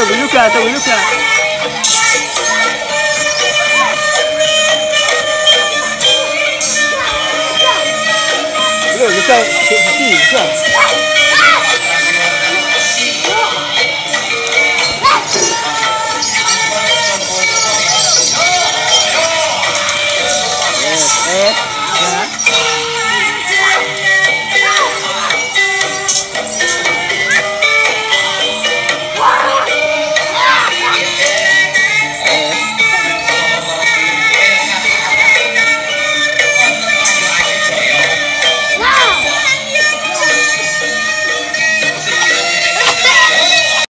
怎么又干？怎么又干？没有一个，一个。